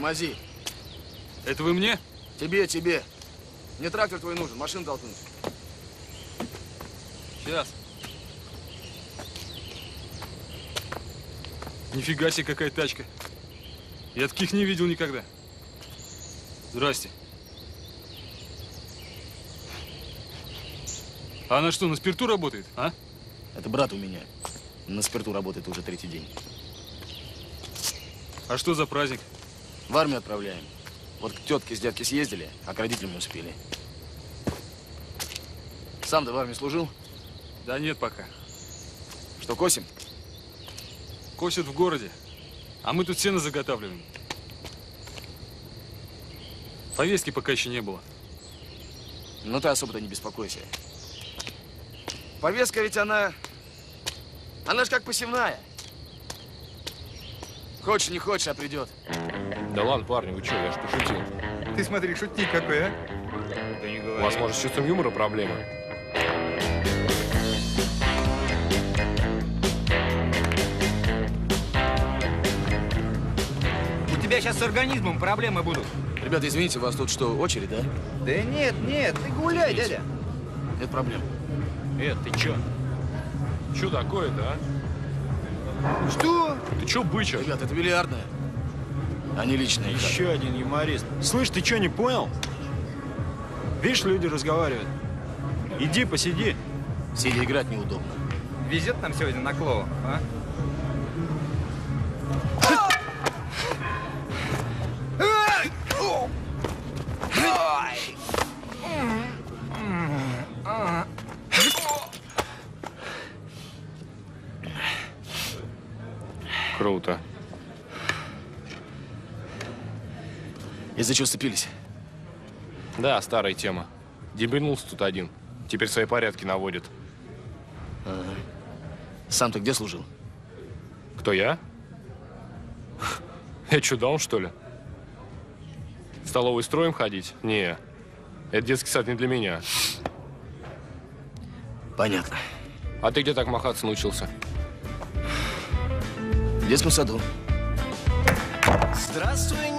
Тормози. Это вы мне? Тебе, тебе. Мне трактор твой нужен, машину толкнуть. Сейчас. Нифига себе, какая тачка. Я таких не видел никогда. Здрасте. А она что, на спирту работает, а? Это брат у меня. На спирту работает уже третий день. А что за праздник? В армию отправляем. Вот к тетке с дядки съездили, а к родителям не успели. Сам ты в армии служил? Да нет пока. Что, косим? Косят в городе. А мы тут сено заготавливаем. Повестки пока еще не было. Ну ты особо-то не беспокойся. Повестка ведь она... Она же как посевная. Хочешь, не хочешь, а придет. Да ладно, парни, вы что, я ж пошутил. Ты смотри, шутник какой, а? Да не У вас, может, с чувством юмора проблемы? У тебя сейчас с организмом проблемы будут. Ребята, извините, у вас тут что, очередь, да? Да нет, нет, ты гуляй, дядя. Нет проблем. Э, ты чё? Чё такое-то, а? Что? Ты чё бычишь? Ребята, это бильярдная. А не игра. Еще один юморист. Слышь, ты что, не понял? Видишь, люди разговаривают. Иди, посиди. Сидя играть неудобно. Везет нам сегодня на Клоу, а? Чего сцепились? Да, старая тема. Дебильнулся тут один. Теперь свои порядки наводит. Сам ты где служил? Кто я? Я даун, что ли? В столовой строим ходить? Не. Это детский сад не для меня. Понятно. А ты где так махаться научился? В детском саду. Здравствуй,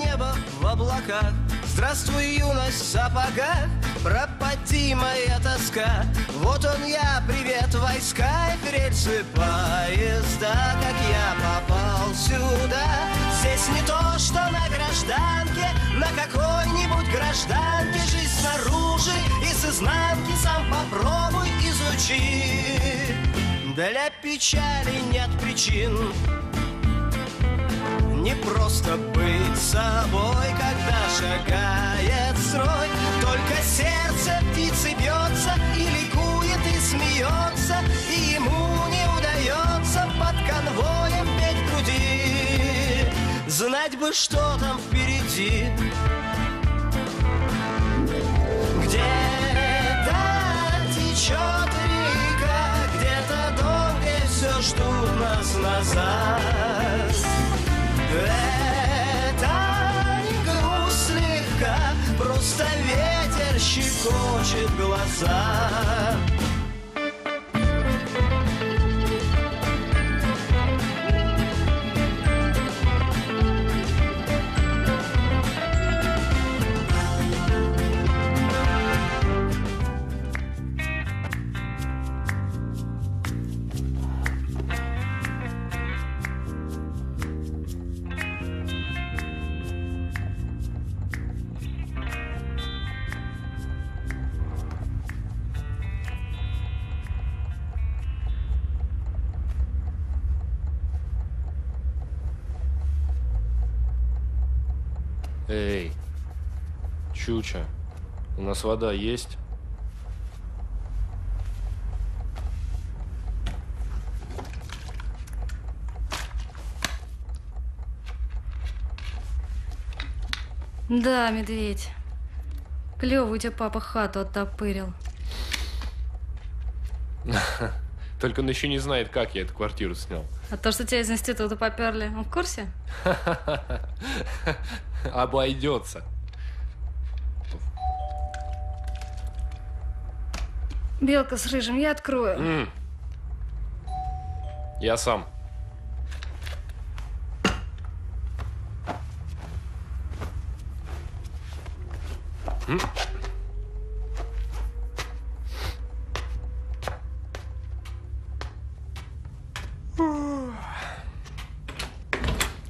облаках, Здравствуй, юность в сапогах, Пропади моя тоска. Вот он я, привет, войска и рельсы поезда, Как я попал сюда. Здесь не то, что на гражданке, На какой-нибудь гражданке Жизнь снаружи и с изнанки Сам попробуй изучи. Для печали нет причин, не просто быть собой, когда шагает строй. Только сердце птицы бьется и ликует, и смеется И ему не удается под конвоем петь груди. Знать бы, что там впереди. Где-то течет река, где-то дом, где все ждут нас назад это не грусть слегка, просто ветер щекочет глаза. Чуча, у нас вода есть? Да, медведь. Клёвый у тебя папа хату оттопырил. Только он еще не знает, как я эту квартиру снял. А то, что тебя из института поперли, он в курсе? Обойдется. Белка с рыжим, я открою. М. Я сам. М.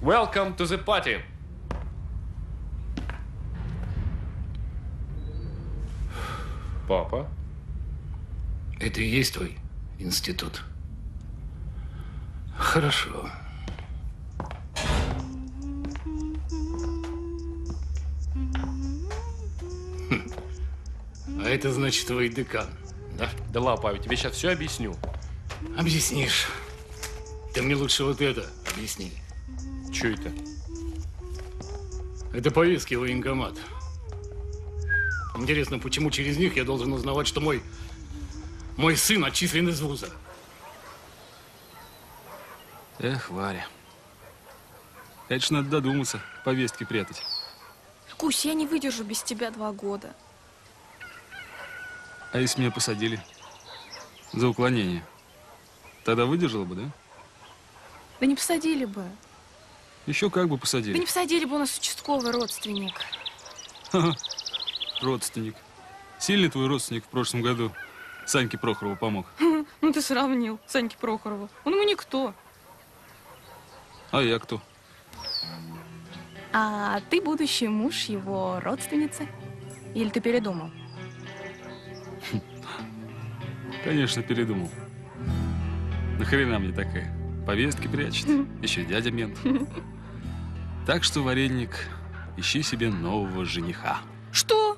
Welcome to the party. Папа. Это и есть твой институт? Хорошо. Хм. А это значит твой декан, да? да ладно, папа, тебе сейчас все объясню. Объяснишь. Ты мне лучше вот это объясни. Че это? Это повестки военкомат. Интересно, почему через них я должен узнавать, что мой, мой сын отчислен из вуза? Эх, Варя. Это ж надо додуматься, повестки прятать. Кусь, я не выдержу без тебя два года. А если меня посадили? За уклонение. Тогда выдержала бы, да? Да не посадили бы. Еще как бы Да посадили. не посадили бы у нас участковый родственник. Родственник. Сильный твой родственник в прошлом году Саньке Прохорову помог. Ну ты сравнил Саньки Прохорова. Он ему никто. А я кто? А ты будущий муж его родственницы? Или ты передумал? Конечно, передумал. Нахрена мне такая? Повестки прячет. Еще дядя мент. Так что, вареник, ищи себе нового жениха. Что?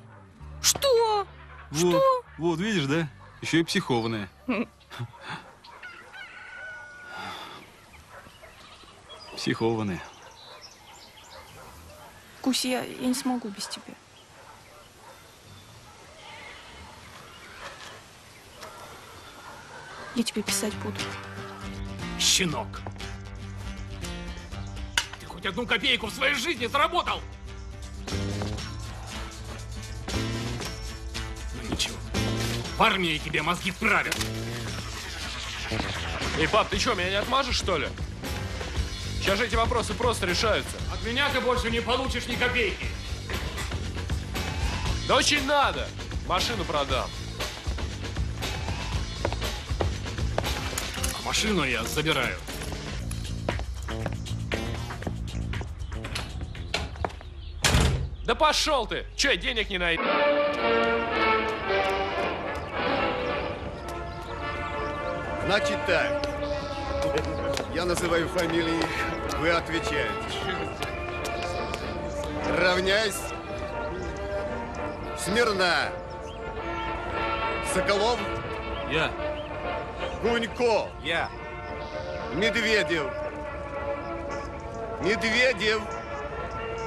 Что? Вот, вот, видишь, да? Еще и психованная. Психованная. Кусь, я, я не смогу без тебя. Я тебе писать буду. Щенок! Ты хоть одну копейку в своей жизни заработал? В армии тебе мозги вправят. Эй, пап, ты что, меня не отмажешь, что ли? Сейчас же эти вопросы просто решаются. От меня ты больше не получишь ни копейки. Да очень надо. Машину продам. А машину я забираю. Да пошел ты! Че, денег не найду? Значит так. Я называю фамилии, вы отвечаете. Равняйсь. Смирна. Соколов. Я. Гунько. Я. Медведев. Медведев.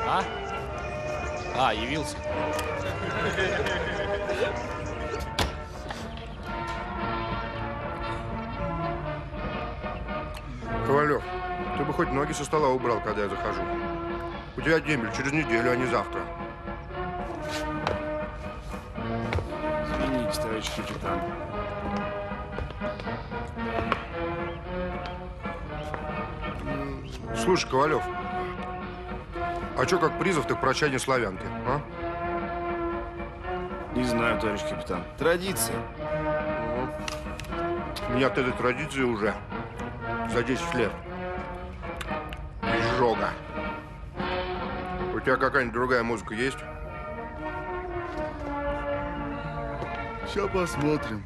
А? А, явился. Хоть ноги со стола убрал, когда я захожу. У тебя дембель через неделю, а не завтра. Извините, товарищ капитан. Слушай, Ковалев, а чё как призов, так прощание славянки, а? Не знаю, товарищ капитан. Традиция. У меня от этой традиции уже за 10 лет. Тебя какая-нибудь другая музыка есть? Сейчас посмотрим.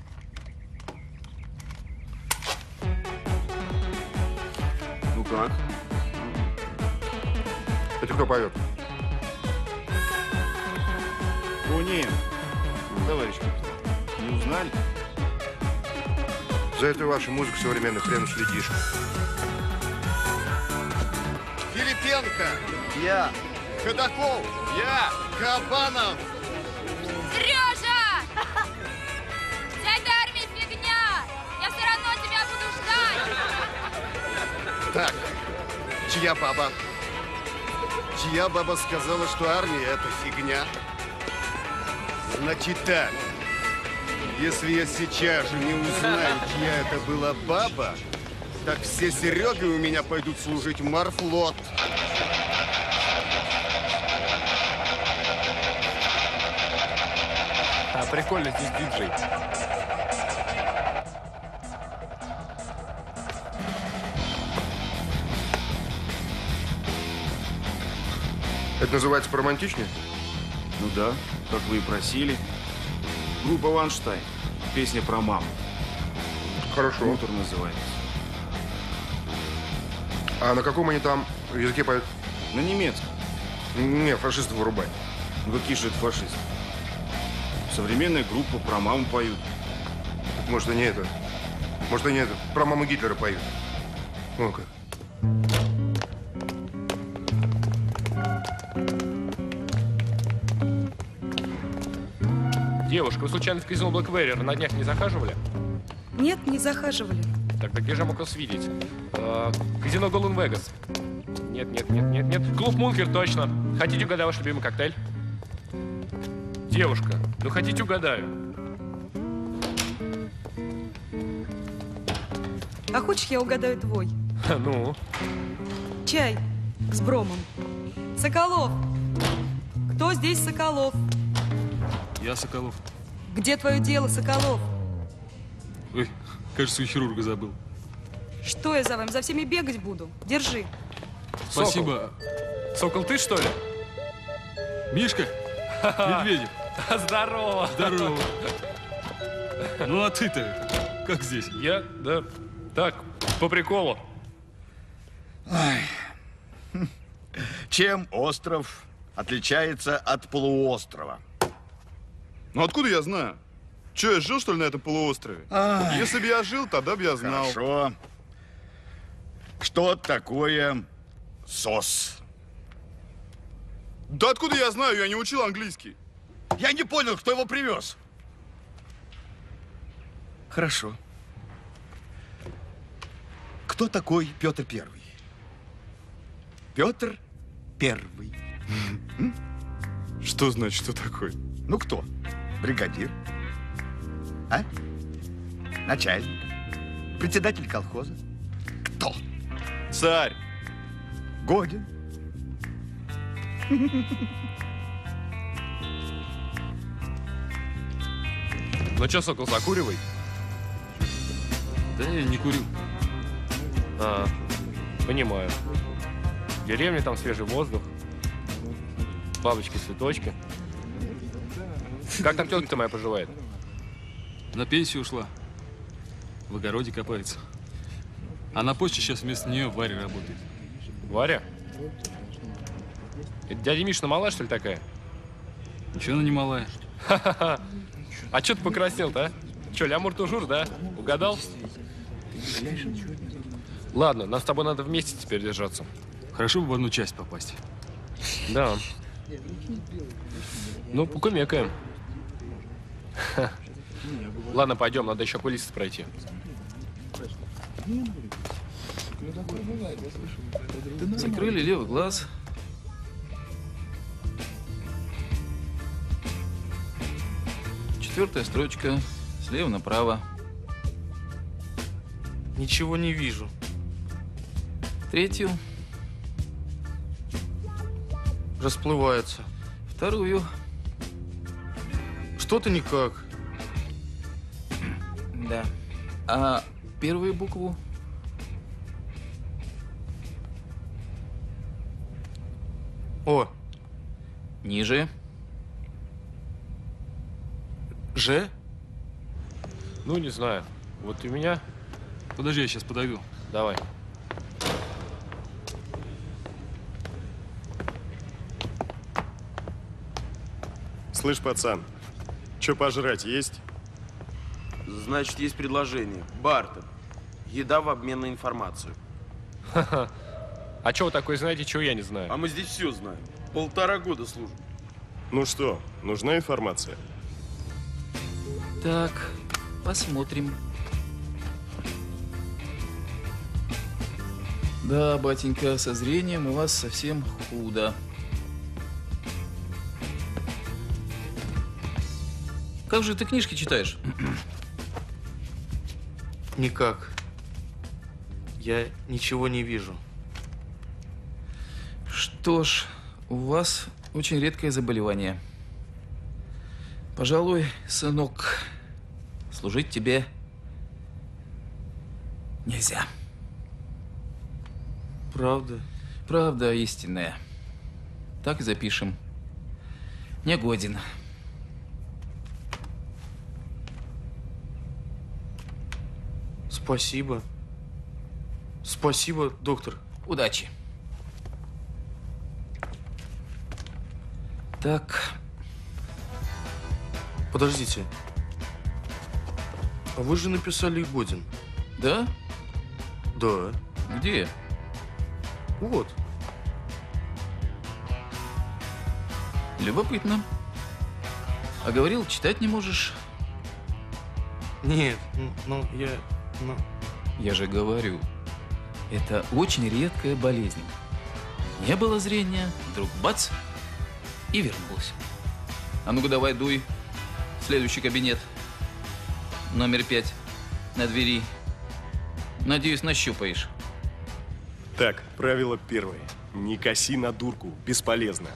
Ну как? Это кто поет? Кунин. Товарищ капитан. Не узнали? За этой вашей музыкой современной хрен следишь. Филипенко. Я. Ходаков. Я! Кабанов. Сережа! Вся эта армия фигня! Я все равно тебя буду ждать! Так, чья баба? Чья баба сказала, что армия это фигня? Значит так, если я сейчас же не узнаю, чья это была баба, так все Сереги у меня пойдут служить в морфлот. Прикольно здесь диджей. Это называется поромантичнее? Ну да, как вы и просили. Группа Ванштайн. Песня про маму. Хорошо. Мутор называется. А на каком они там языке поют? На немецком. Не, фашистов вырубай. Ну какие же это фашисты? Современная группа про маму поют. Так, может, и не это. Может, и не это. Про маму Гитлера поют. О, как. Девушка, вы случайно в казино Блэкберри на днях не захаживали? Нет, не захаживали. Так, так где же я мог вас видеть? Э, казино Голден Вегас. Нет, нет, нет, нет, нет. Клуб Мункер, точно. Хотите угадать ваш любимый коктейль? Девушка, ну хотите угадаю? А хочешь, я угадаю твой? Ну? Чай с бромом. Соколов! Кто здесь Соколов? Я Соколов. Где твое дело, Соколов? Ой, кажется, у хирурга забыл. Что я за вами? За всеми бегать буду? Держи. Спасибо. Сокол, ты что ли? Мишка, Медведев. Здорово. Здорово. Ну а ты-то как здесь? Я, да, так, по приколу. Чем остров отличается от полуострова? Ну откуда я знаю? Че, я жил, что ли, на этом полуострове? Ай. Если бы я жил, тогда бы я знал. Хорошо. Что такое сос? Да откуда я знаю? Я не учил английский. Я не понял, кто его привез. Хорошо. Кто такой Петр Первый? Петр Первый. Что значит, что такой? Ну кто? Бригадир? А? Начальник? Председатель колхоза? Кто? Царь. Годин? Ну что, Сокол, закуривай. Да я не курю. А, понимаю. В деревне там свежий воздух. Бабочки, цветочки. Как там тетка моя поживает? На пенсию ушла. В огороде копается. А на почте сейчас вместо нее Варя работает. Варя? Это дядя Мишина малая, что ли, такая? Ничего она не малая. Ха-ха-ха. А что ты покраснел-то, а? Че, лямур тужур, да? Угадал? Ладно, нам с тобой надо вместе теперь держаться. Хорошо бы в одну часть попасть. Да. Ну, покумекаем. Ладно, пойдем, надо еще окулист пройти. Закрыли левый глаз. Четвертая строчка. Слева направо. Ничего не вижу. Третью. Расплывается. Вторую. Что-то никак. Да. А первую букву? О. Ниже. Ж? Ну, не знаю. Вот у меня... Подожди, я сейчас подойду. Давай. Слышь, пацан, что пожрать есть? Значит, есть предложение. Бартер. Еда в обмен на информацию. Ха-ха. А что вы такое знаете, чего я не знаю? А мы здесь все знаем. Полтора года служим. Ну что, нужна информация? Так, посмотрим. Да, батенька, со зрением у вас совсем худо. Как же ты книжки читаешь? Никак. Я ничего не вижу. Что ж, у вас очень редкое заболевание. Пожалуй, сынок, служить тебе нельзя. Правда? Правда истинная. Так и запишем. Не годен. Спасибо. Спасибо, доктор. Удачи. Так, Подождите. А вы же написали Годин. да? Да. Где? Вот. Любопытно. А говорил, читать не можешь. Нет, ну я... Ну, Я же говорю, это очень редкая болезнь. Не было зрения, вдруг бац, и вернулась. А ну-ка давай дуй. Следующий кабинет. Номер пять. На двери. Надеюсь, нащупаешь. Так, правило первое. Не коси на дурку, бесполезно.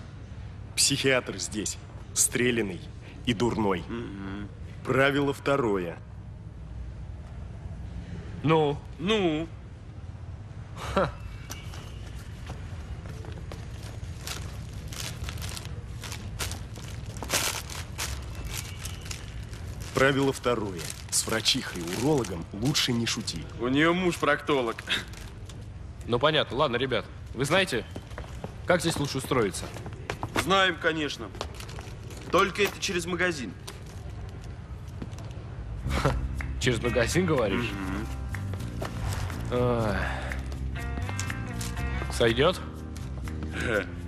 Психиатр здесь, стрелянный и дурной. Правило второе. Ну? Ну? Правило второе. С врачихой, урологом лучше не шути. У нее муж проктолог. Ну, понятно. Ладно, ребят. Вы знаете, как здесь лучше устроиться? Знаем, конечно. Только это через магазин. Через магазин, говоришь? Ай. Сойдет?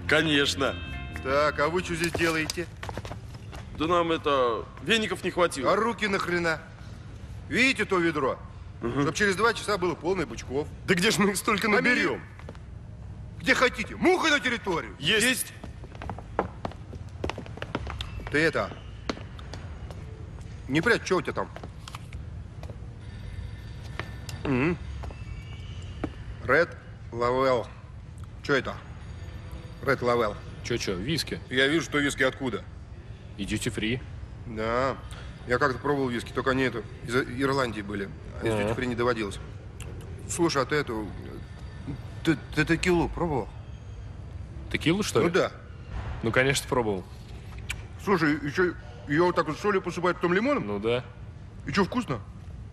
Конечно. Так, а вы что здесь делаете? Да нам это... Веников не хватило. А руки нахрена? Видите то ведро? Чтоб через два часа было полное бычков. Да где же мы их столько наберем? Где хотите. Муха на территорию. Есть. Ты это... Не прячь, что у тебя там? М. Ред Лавел. Что это? Ред Лавел. Че-че, виски? Я вижу, что виски откуда. Идите фри. Да. Я как-то пробовал виски, только они это, из Ирландии были. А из дьюти фри не доводилось. Слушай, а ты эту... Ты, ты текилу пробовал? Текилу, что ли? Ну да. Ну, конечно, пробовал. Слушай, еще ее вот так вот солью посыпают, потом лимоном? Ну да. И что, вкусно?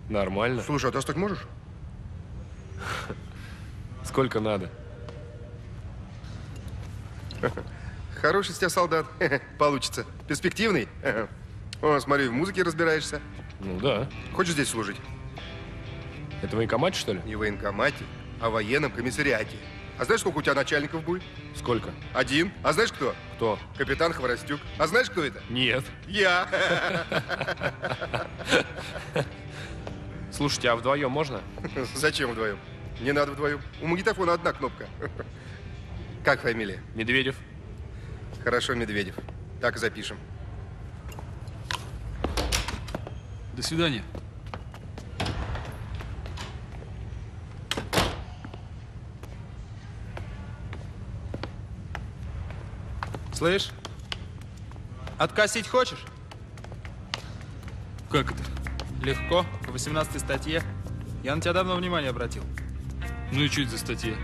Нормально. Слушай, а ты остать можешь? Сколько надо? Хороший из тебя солдат. Получится. Перспективный. О, смотри, в музыке разбираешься. Ну да. Хочешь здесь служить? Это военкомат, что ли? Не в военкомате, а в военном комиссариате. А знаешь, сколько у тебя начальников будет? Сколько? Один. А знаешь кто? Кто? Капитан Хворостюк. А знаешь, кто это? Нет. Я. Слушайте, а вдвоем можно? Зачем вдвоем? Не надо вдвоем. У магнитофона одна кнопка. Как фамилия? Медведев. Хорошо, Медведев. Так и запишем. До свидания. Слышь, откосить хочешь? Как это? Легко, по 18 статье. Я на тебя давно внимание обратил. Ну и что это за статья?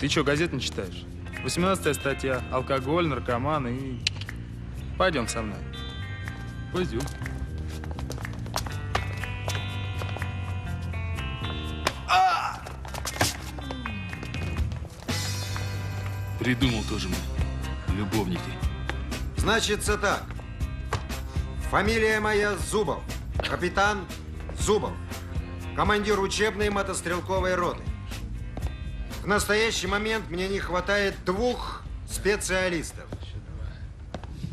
Ты что, газет не читаешь? 18 статья. Алкоголь, наркоман и... Пойдем со мной. Пойдем. Придумал тоже мы. Любовники. Значится так. Фамилия моя Зубов. Капитан Зубов. Командир учебной мотострелковой роты. В настоящий момент мне не хватает двух специалистов.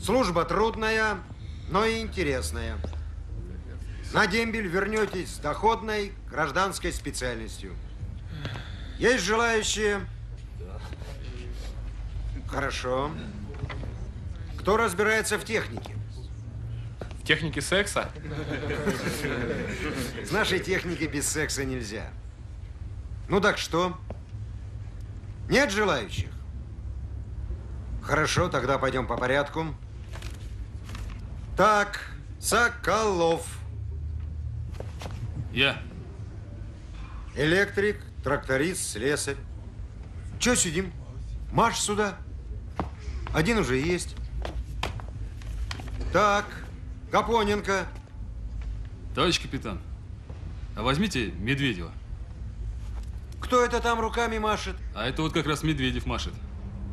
Служба трудная, но и интересная. На дембель вернетесь с доходной гражданской специальностью. Есть желающие? Хорошо. Кто разбирается в технике? В технике секса? С нашей техникой без секса нельзя. Ну так что? Нет желающих? Хорошо, тогда пойдем по порядку. Так, Соколов. Я. Электрик, тракторист, слесарь. Че сидим? Марш сюда. Один уже есть. Так, Капоненко. Товарищ капитан, а возьмите Медведева. Кто это там руками машет? А это вот как раз Медведев машет.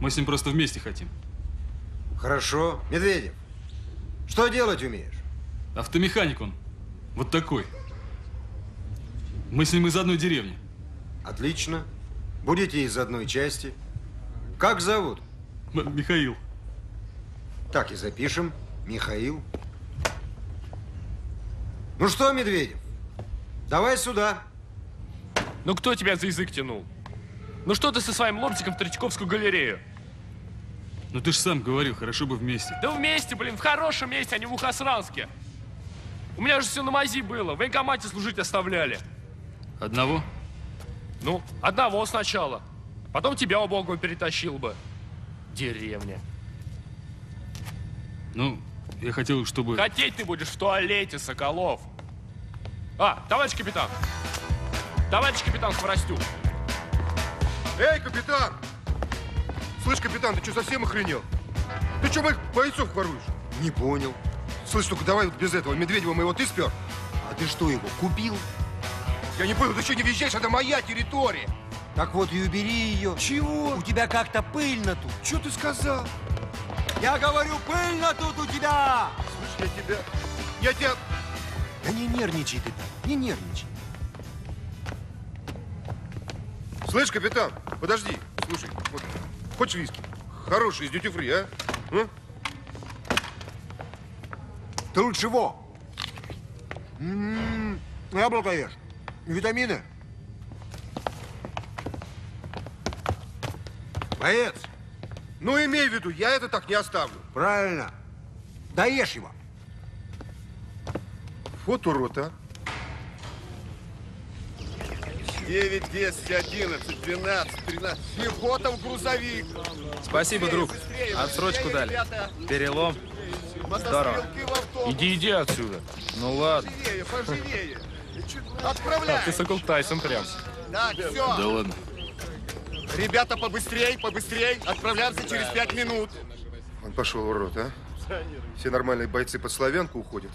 Мы с ним просто вместе хотим. Хорошо. Медведев, что делать умеешь? Автомеханик он. Вот такой. Мы с ним из одной деревни. Отлично. Будете из одной части. Как зовут? М- Михаил. Так и запишем. Михаил. Ну что, Медведев, давай сюда. Ну кто тебя за язык тянул? Ну что ты со своим ломтиком в Третьяковскую галерею? Ну ты же сам говорил, хорошо бы вместе. Да вместе, блин, в хорошем месте, а не в Мухосранске. У меня же все на мази было, в военкомате служить оставляли. Одного? Ну, одного сначала. Потом тебя убогого перетащил бы. Деревня. Ну, я хотел, чтобы... Хотеть ты будешь в туалете, Соколов. А, товарищ капитан. Товарищ капитан Хворостюк. Эй, капитан! Слышь, капитан, ты что, совсем охренел? Ты что, моих бойцов воруешь? Не понял. Слышь, только давай вот без этого. Медведева моего ты спер? А ты что, его купил? Я не понял, ты что не въезжаешь? Это моя территория. Так вот и убери ее. Чего? У тебя как-то пыльно тут. Что ты сказал? Я говорю, пыльно тут у тебя. Слышь, я тебя... Я тебя... Да не нервничай ты так, не нервничай. Слышь, капитан, подожди. Слушай, вот, хочешь виски? Хороший, из дьюти фри, а? М? Ты лучше во. М-м, Яблоко ешь. Витамины. Боец, Ну, имей в виду, я это так не оставлю. правильно. Доешь его. Вот урод, а. 9, 10, 11, 12, 13. Пехота в грузовик. Спасибо, друг. Отсрочку дали. Перелом. Здорово. Иди, иди отсюда. Ну ладно. Поживее, поживее. А, Отправляй. ты Сокол Тайсон прям. Так, все. Да ладно. Ребята, побыстрей, побыстрей. Отправляться через пять минут. Он пошел, урод, а. Все нормальные бойцы под славянку уходят.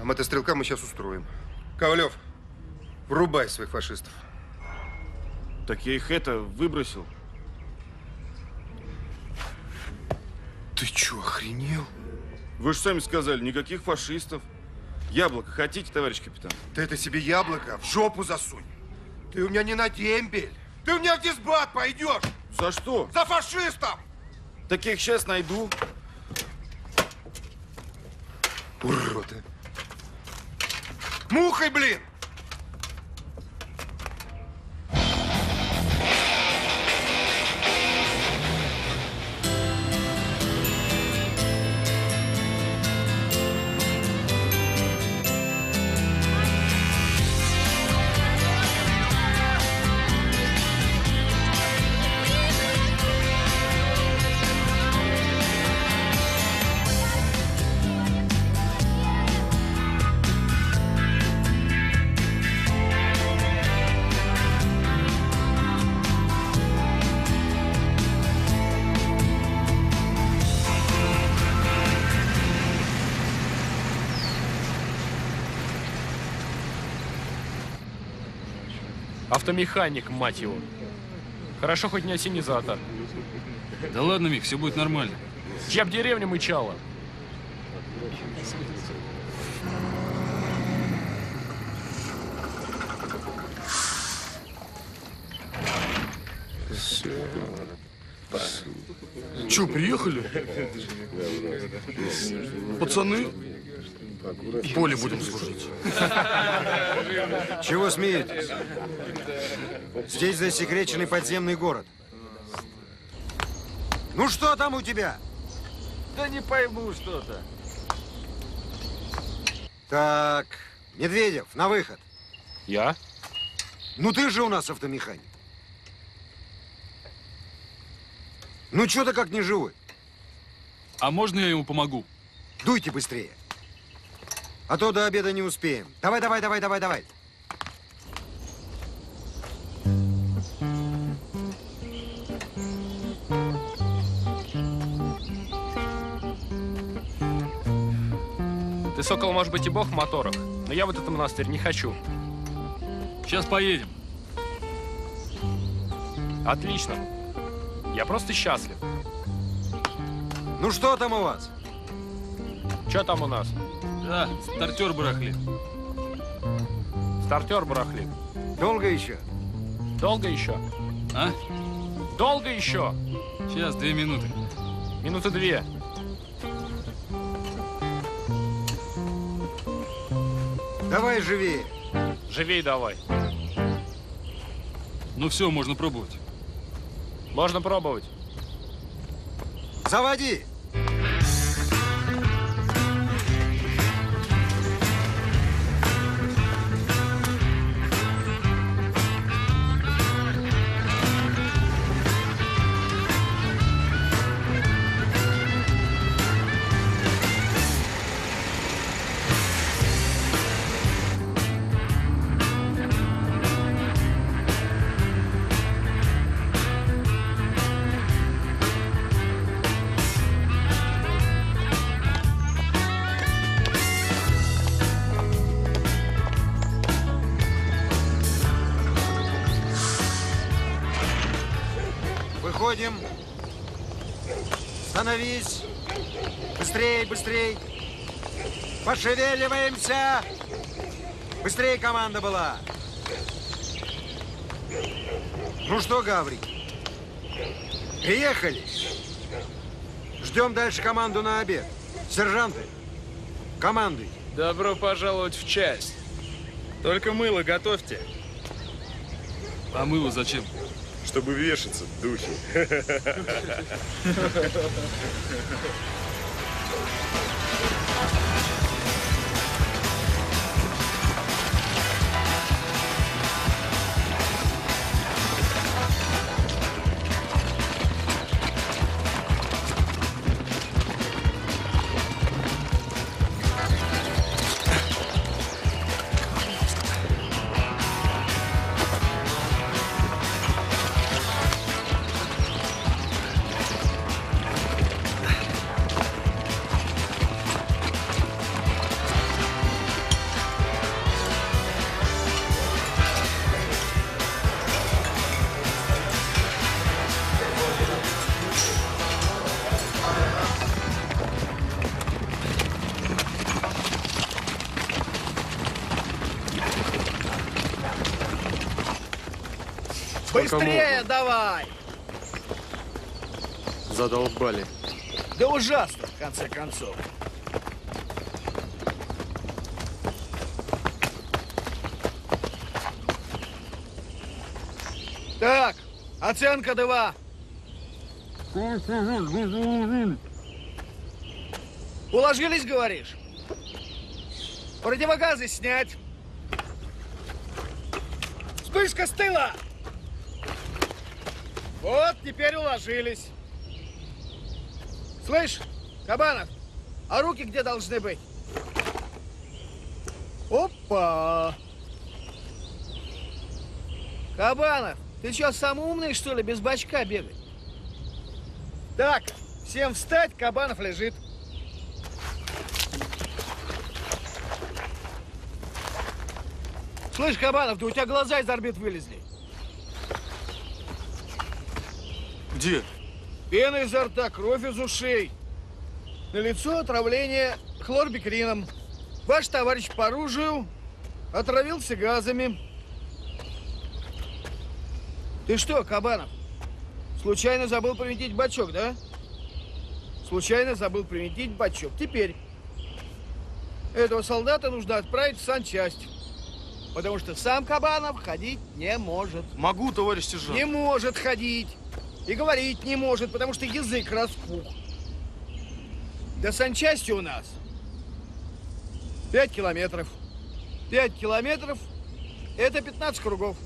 А мотострелка мы сейчас устроим. Ковалев, врубай своих фашистов. Так я их это выбросил. Ты чё, охренел? Вы же сами сказали, никаких фашистов. Яблоко хотите, товарищ капитан? Ты это себе яблоко в жопу засунь. Ты у меня не на дембель. Ты у меня в дисбат пойдешь. За что? За фашистов! Таких сейчас найду. Уроды. Мухой, блин! Автомеханик, мать его. Хорошо, хоть не осенизатор. Да ладно, Мих, все будет нормально. Чья б деревня мычала? Че, приехали? Пацаны, в поле будем служить. Чего смеетесь? Здесь засекреченный подземный город. Ну что там у тебя? Да не пойму что-то. Так, Медведев, на выход. Я? Ну ты же у нас автомеханик. Ну что ты как не живой? А можно я ему помогу? Дуйте быстрее. А то до обеда не успеем. Давай, давай, давай, давай, давай. Ты, Сокол, может быть, и бог в моторах, но я вот этот монастырь не хочу. Сейчас поедем. Отлично. Я просто счастлив. Ну что там у вас? Что там у нас? Да, стартер барахлит. Стартер барахлит. Долго еще? Долго еще? А? Долго еще? Сейчас, две минуты. Минуты две. Давай живее. Живей давай. Ну все, можно пробовать. Можно пробовать. Заводи. Становись. Быстрей, быстрей. Пошевеливаемся. Быстрее команда была. Ну что, Гаврик, приехали. Ждем дальше команду на обед. Сержанты, командуй. Добро пожаловать в часть. Только мыло готовьте. А мыло зачем? Чтобы вешаться, духи. Быстрее давай! Задолбали. Да ужасно, в конце концов. Так, оценка два. Уложились, говоришь? Противогазы снять. Вспышка с тыла! Теперь уложились. Слышь, Кабанов, а руки где должны быть? Опа! Кабанов, ты что, самый умный, что ли, без бачка бегать? Так, всем встать, Кабанов лежит. Слышь, Кабанов, да у тебя глаза из орбит вылезли. Где? Пена изо рта, кровь из ушей. На лицо отравление хлорбикрином. Ваш товарищ по оружию отравился газами. Ты что, Кабанов, случайно забыл приметить бачок, да? Случайно забыл приметить бачок. Теперь этого солдата нужно отправить в санчасть. Потому что сам Кабанов ходить не может. Могу, товарищ сержант. Не может ходить. И говорить не может, потому что язык распух. До санчасти у нас 5 километров. 5 километров – это 15 кругов.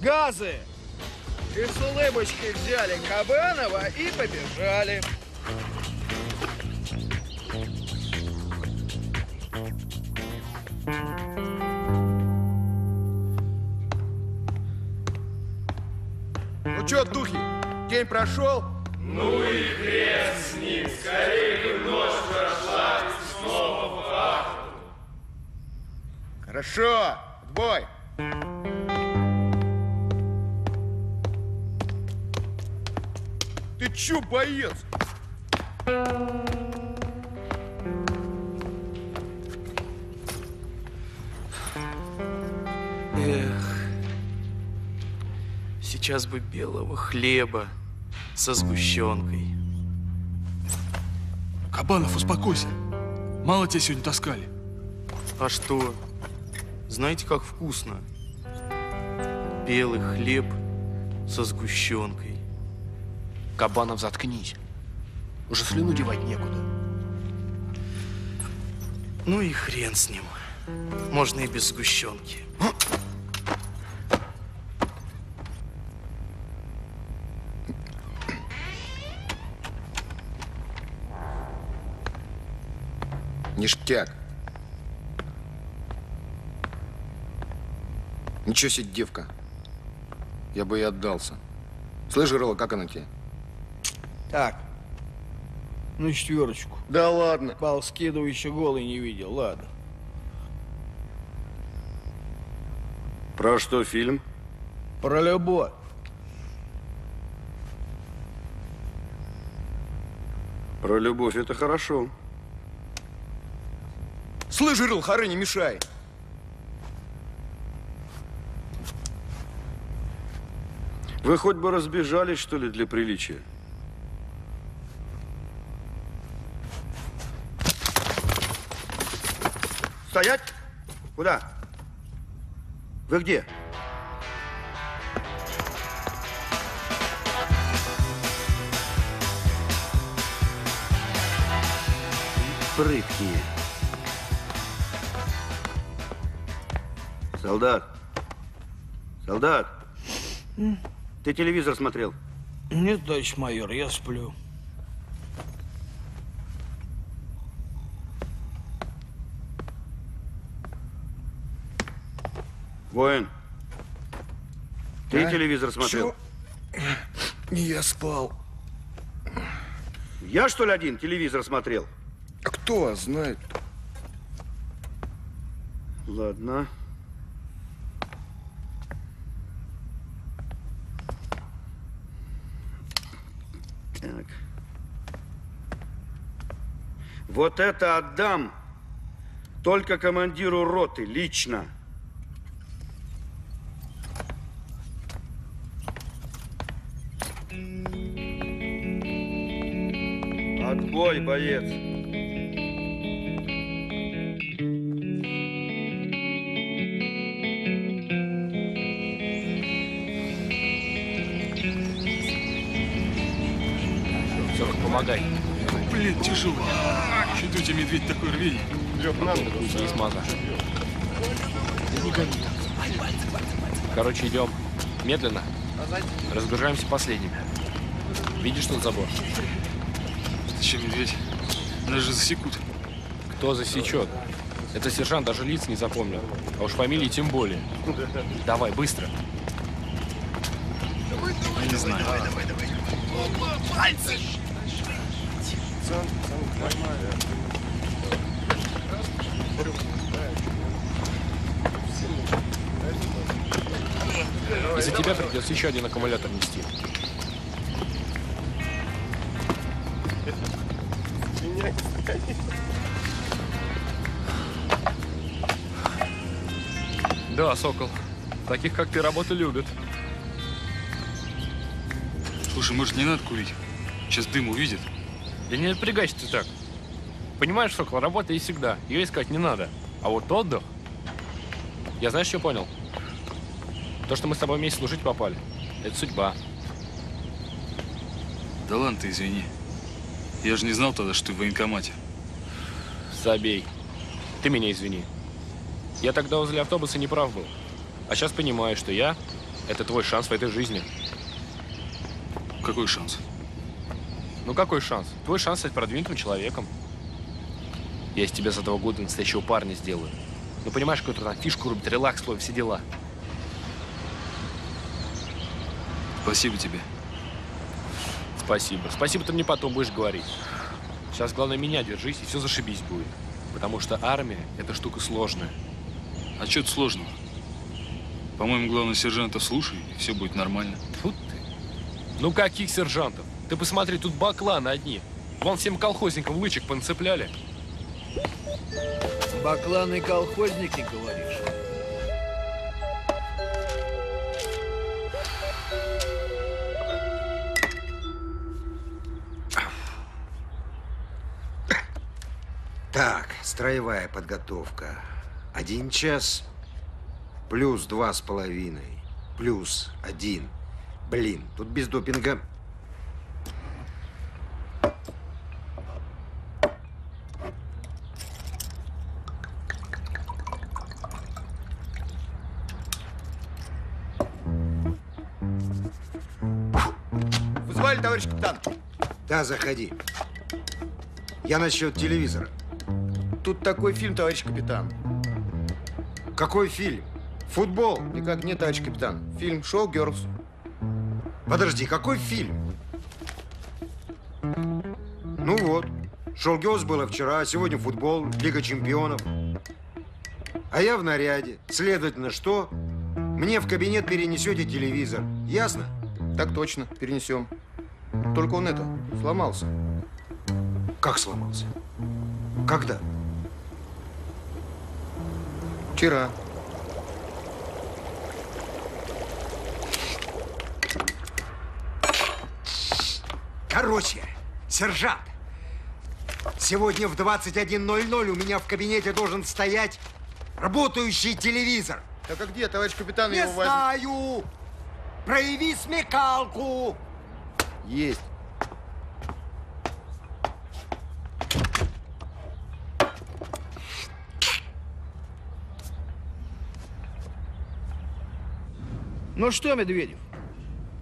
Газы и с улыбочки взяли Кабанова и побежали. Thank you. Чё, духи, день прошел? Ну и хрен с ним, скорее бы ночь прошла снова в. Хорошо, бой. Ты чё, боец? Сейчас бы белого хлеба со сгущенкой. Кабанов, успокойся. Мало тебя сегодня таскали. А что? Знаете, как вкусно? Белый хлеб со сгущенкой. Кабанов, заткнись. Уже слюну девать некуда. Ну и хрен с ним. Можно и без сгущенки. Ништяк. Ничего себе, девка. Я бы и отдался. Слышь, Рыла, как она тебе? Так. Ну, четверочку. Да ладно. Бал скидываю, еще голый не видел. Ладно. Про что фильм? Про любовь. Про любовь это хорошо. Слышь, Рыл, хоры, не мешай. Вы хоть бы разбежались, что ли, для приличия? Стоять! Куда? Вы где? Прыткие. Солдат. Солдат. Ты телевизор смотрел? Нет, товарищ майор, я сплю. Воин. Ты А? телевизор смотрел? Чё? Я спал. Я, что ли, один телевизор смотрел? А кто знает? Ладно. Так. Вот это отдам только командиру роты, лично. Отбой, боец. Помогай. Блин, тяжело. Что у тебя, медведь, такой рвение? Не смаза. Не гони Короче, идем медленно. Разгружаемся последними. Видишь тот забор? Ты что, медведь? Нас же засекут. Кто засечет? Это сержант даже лиц не запомнил. А уж фамилии тем более. Давай, быстро. Я не знаю. Пальцы! Из-за тебя придется еще один аккумулятор нести. Да, Сокол. Таких, как ты, работу любят. Слушай, может, не надо курить? Сейчас дым увидит. Да не напрягайся ты так. Понимаешь, Сокол, работа есть всегда. Ее искать не надо. А вот отдых... Я знаешь, что понял? То, что мы с тобой вместе служить попали, это судьба. Да ладно ты, извини. Я же не знал тогда, что ты в военкомате. Забей. Ты меня извини. Я тогда возле автобуса не прав был. А сейчас понимаю, что я – это твой шанс в этой жизни. Какой шанс? Ну какой шанс? Твой шанс стать продвинутым человеком. Я из тебя за два года настоящего парня сделаю. Ну понимаешь, какую-то там фишку рубит, релакс, твой, все дела. Спасибо тебе. Спасибо. Спасибо ты мне потом будешь говорить. Сейчас главное меня держись, и все зашибись будет. Потому что армия – это штука сложная. А что тут сложного? По-моему, главное сержанта слушай, и все будет нормально. Тут ты. Ну каких сержантов? Ты посмотри, тут бакланы одни. Вон всем колхозникам лычек понацепляли. Бакланы колхозники, говоришь? Так, строевая подготовка. Один час плюс два с половиной плюс один. Блин, тут без допинга. Вызывали, товарищ капитан? Да, заходи. Я насчет телевизора. Тут такой фильм, товарищ капитан. Какой фильм? Футбол? Никак нет, товарищ капитан. Фильм «Шоу Герлс». Подожди, какой фильм? Ну вот, Шоу Герлс было вчера, а сегодня футбол, Лига чемпионов. А я в наряде. Следовательно, что? Мне в кабинет перенесете телевизор. Ясно? Так точно, перенесем. Только он это, сломался. Как сломался? Когда? Вчера. Короче, сержант, сегодня в 21.00 у меня в кабинете должен стоять работающий телевизор. Так а где, товарищ капитан, Не его знаю. Прояви смекалку. Есть. Ну что, Медведев,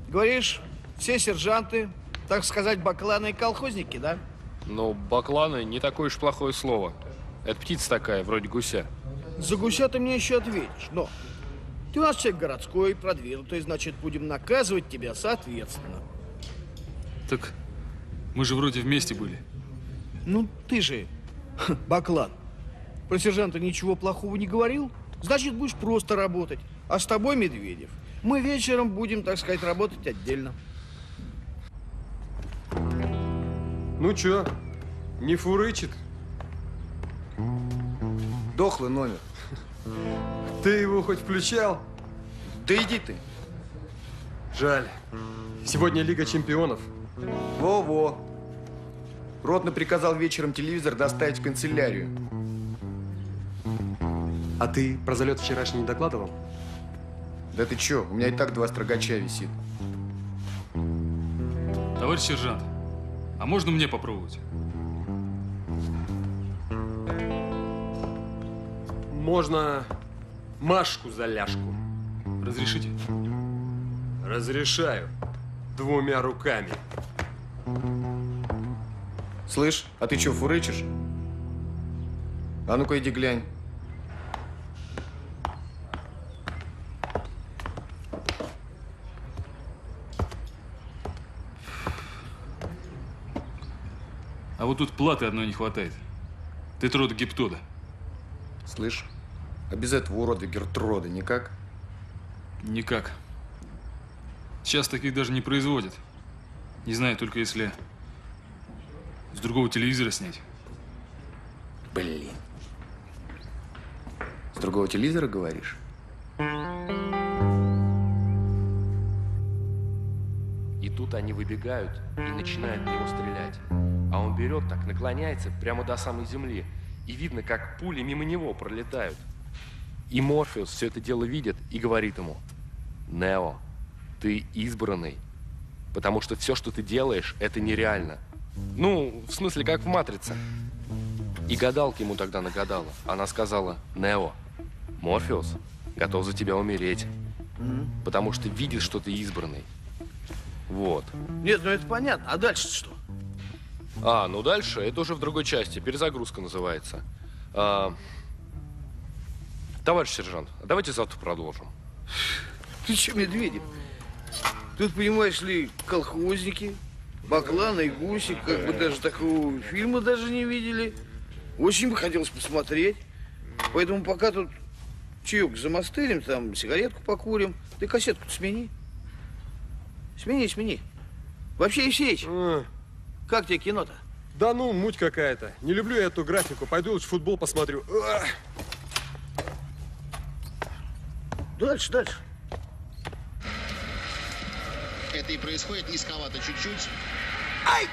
говоришь, все сержанты, так сказать, бакланы и колхозники, да? Но бакланы не такое уж плохое слово. Это птица такая, вроде гуся. За гуся ты мне еще ответишь, но ты у нас человек городской, продвинутый, значит, будем наказывать тебя соответственно. Так мы же вроде вместе были. Ну, ты же баклан. Про сержанта ничего плохого не говорил? Значит, будешь просто работать. А с тобой, Медведев, мы вечером будем, так сказать, работать отдельно. Ну чё, не фурычит? Дохлый номер. Ты его хоть включал? Да иди ты. Жаль. Сегодня Лига чемпионов. Во-во. Ротно приказал вечером телевизор доставить в канцелярию. А ты про залет вчерашний не докладывал? Да ты чё, у меня и так два строгача висит. Товарищ сержант, а можно мне попробовать? Можно Машку за ляжку. Разрешите? Разрешаю. Двумя руками. Слышь, а ты чё, фурычишь? А ну-ка иди глянь. А вот тут платы одной не хватает. Тетрода гиптода. Слышь, а без этого урода Гертрода никак? Никак. Сейчас таких даже не производят. Не знаю, только если с другого телевизора снять. Блин. С другого телевизора говоришь? И тут они выбегают и начинают в него стрелять. А он берет так, наклоняется прямо до самой земли. И видно, как пули мимо него пролетают. И Морфеус все это дело видит и говорит ему, Нео, ты избранный, потому что все, что ты делаешь, это нереально. Ну, в смысле, как в «Матрице». И гадалка ему тогда нагадала. Она сказала, Нео, Морфеус готов за тебя умереть, потому что видит, что ты избранный. Вот. Нет, ну это понятно. А дальше что? А, ну дальше, это уже в другой части, перезагрузка называется. А, товарищ сержант, давайте завтра продолжим. Ты что, Медведев? Тут, понимаешь ли, колхозники, Баклан и Гусик, как бы даже такого фильма даже не видели. Очень бы хотелось посмотреть. Поэтому пока тут чаек замастырим, там сигаретку покурим, ты кассетку смени. Смени, смени. Вообще, Евсеич, как тебе кино-то? Да ну, муть какая-то. Не люблю я эту графику. Пойду лучше футбол посмотрю. Дальше, дальше. Это и происходит низковато чуть-чуть. Ай!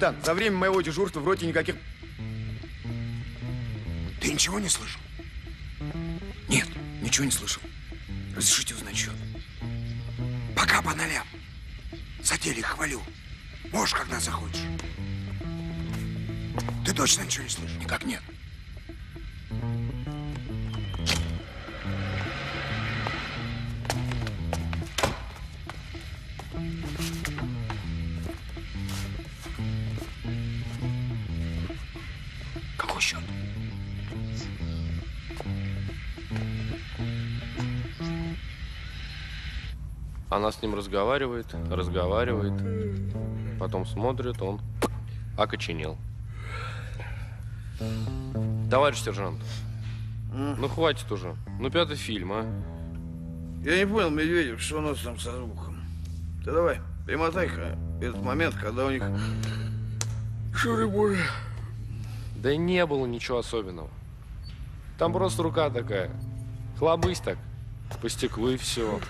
Капитан, за время моего дежурства в роте никаких... Ты ничего не слышал? Нет, ничего не слышал. Разрешите узнать счет. Пока по нолям. За телек хвалю. Можешь, когда захочешь. Ты точно ничего не слышишь? Никак нет. Она с ним разговаривает, разговаривает, потом смотрит, он окоченел. Товарищ сержант, ну хватит уже. Ну пятый фильм, а? Я не понял, Медведев, что у нас там со звуком. Ты давай, перемотай-ка этот момент, когда у них... Шуры-буры. Да не было ничего особенного. Там просто рука такая. Хлобысь так. По стеклу и все.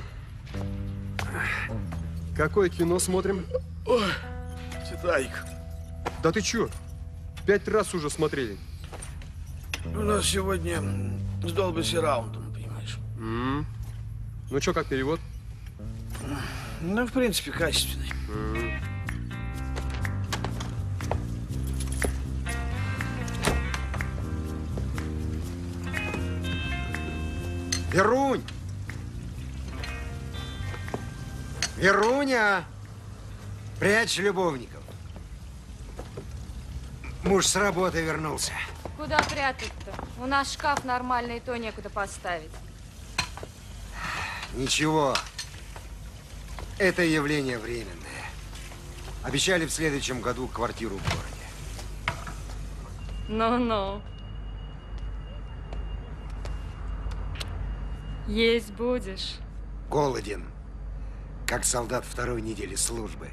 Какое кино смотрим? Ой, Титаник. Да ты чё? Пять раз уже смотрели. У нас сегодня с Долби раундом, понимаешь. М. Ну чё, как перевод? Ну, в принципе, качественный. М. Верунь! Веруня! Прячь любовников. Муж с работы вернулся. Куда прятать-то? У нас шкаф нормальный, и то некуда поставить. Ничего. Это явление временное. Обещали в следующем году квартиру в городе. Ну-ну. Есть будешь. Голоден. Как солдат второй недели службы.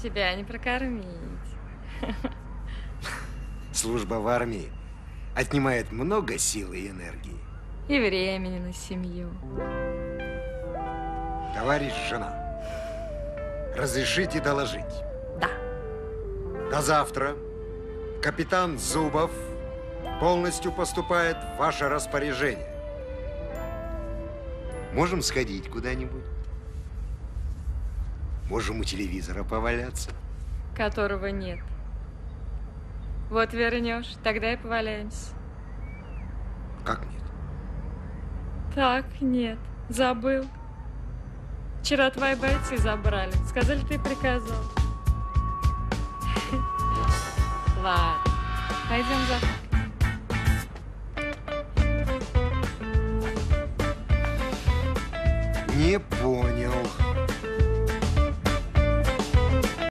Тебя не прокормить. Служба в армии отнимает много сил и энергии. И времени на семью. Товарищ жена, разрешите доложить? Да. До завтра капитан Зубов полностью поступает в ваше распоряжение. Можем сходить куда-нибудь? Можем у телевизора поваляться? Которого нет. Вот вернешь, тогда и поваляемся. Как нет? Так, нет. Забыл. Вчера твои бойцы забрали. Сказали, ты приказал. Ладно. Пойдем завтра. Не понял.